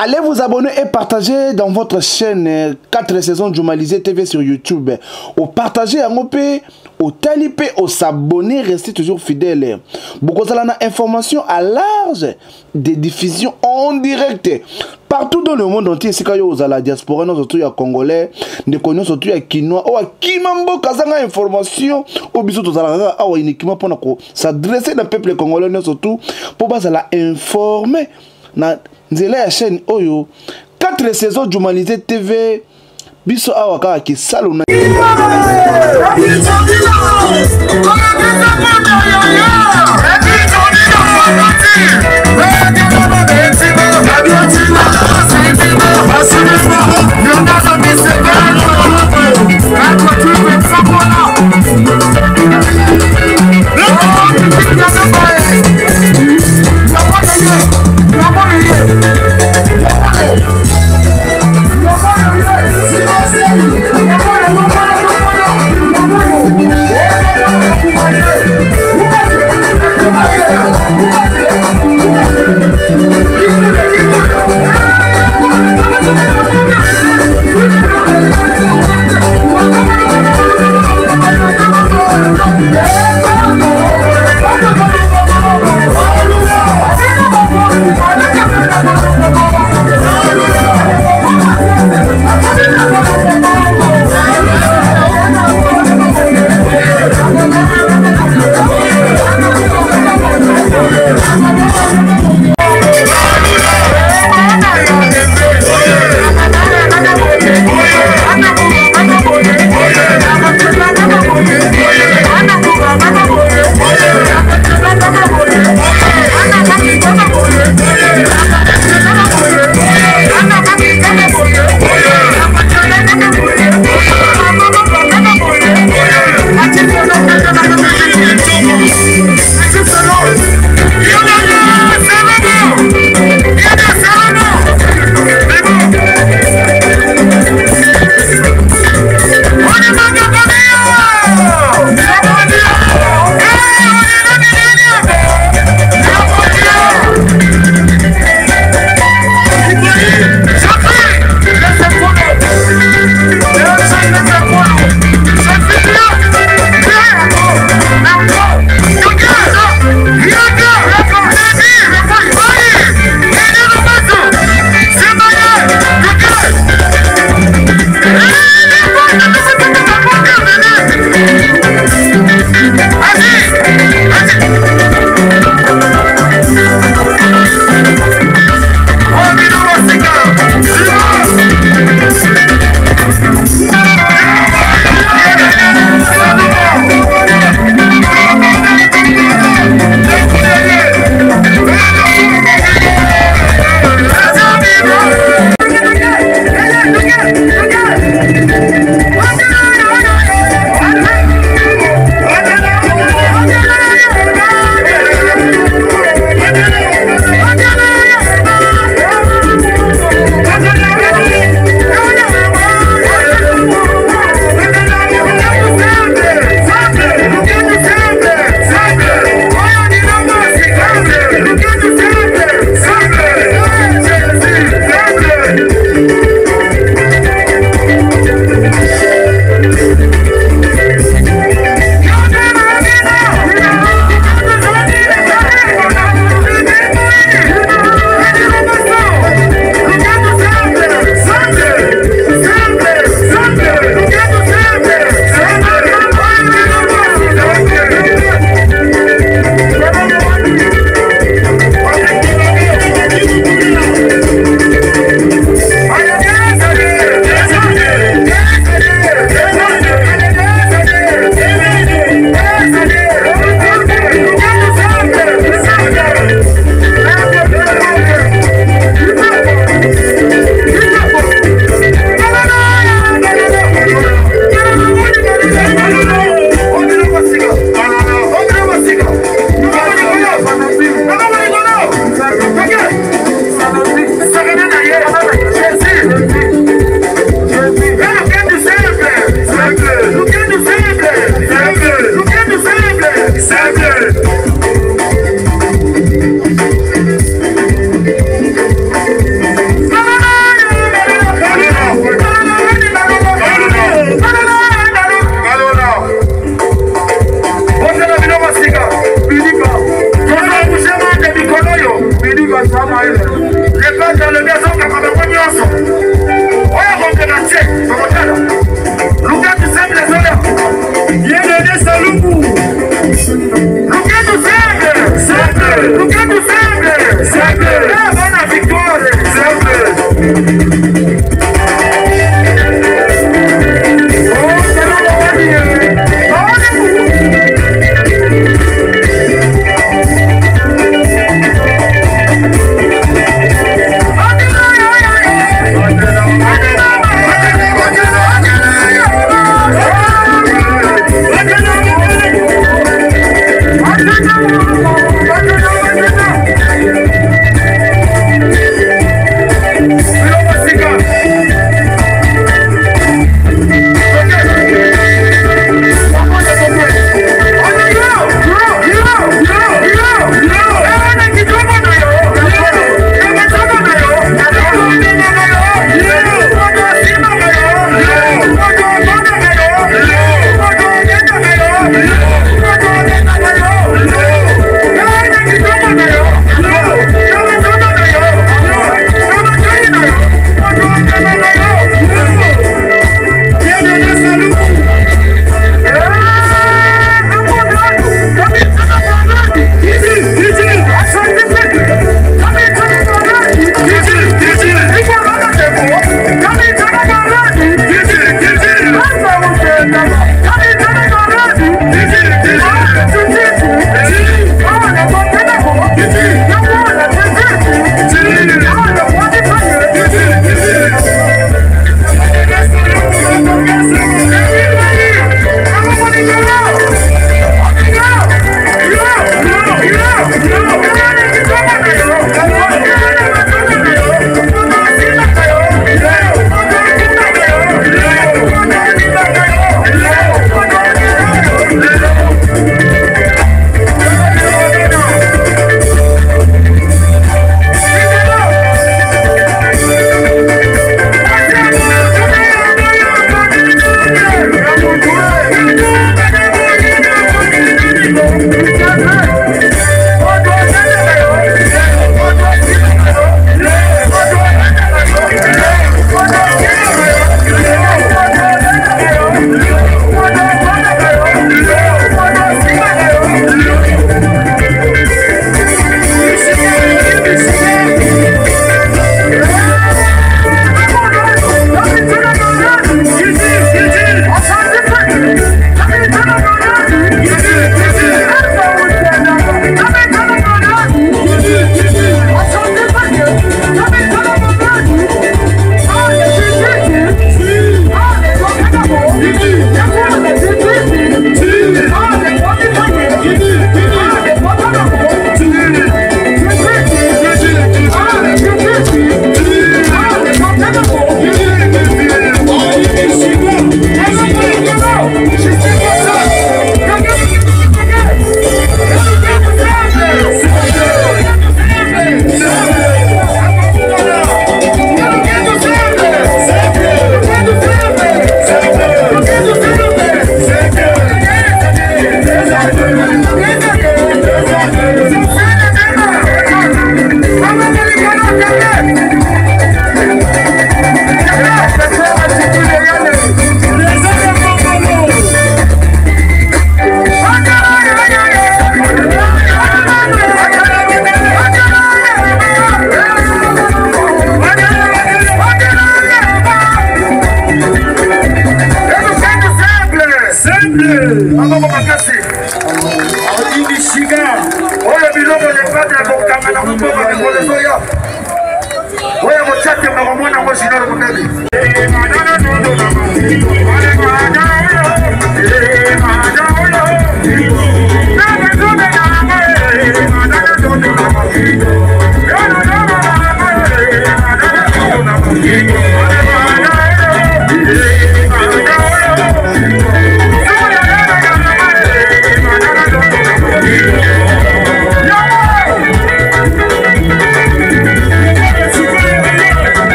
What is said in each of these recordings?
Allez vous abonner et partager dans votre chaîne euh, 4 saisons Jumalizé TV sur YouTube. Au partager en OP, au talipé, au s'abonner, restez toujours fidèle. Beaucoup d'informations information à large des diffusions en direct. Partout dans le monde entier, c'est quand vous à la diaspora, nous surtout à Congolais, nous connaissons surtout à Kinois, ou à Kimambo, Kazanga information, au bisou tout à la ou uniquement pour s'adresser au peuple congolais, nous surtout pour nous informer. na nzela ya chaîne oyo 4 saison journalité tv biso awa kaka kisalo na Sentiments, sentiments,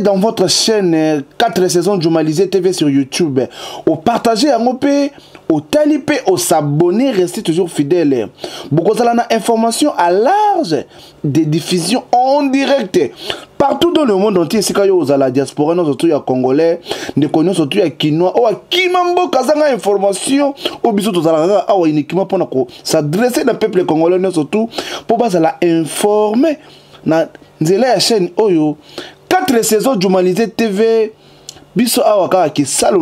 dans votre chaîne 4 saisons Jumalisé TV sur YouTube. Au partager à mopé, au taliper, au s'abonner, restez toujours fidèle. Beaucoup de information à large des diffusions en direct. Partout dans le monde entier, quand vous à la diaspora, nous surtout ya congolais, nous connaissons surtout ya kinois, ou à kimambo kazanga information, au biso to zala awa uniquement pour s'adresser au peuple congolais, nous surtout pour la informer na nzela ya chaîne oyo 4 saisons jumalisé tv biso awa kaka kisalo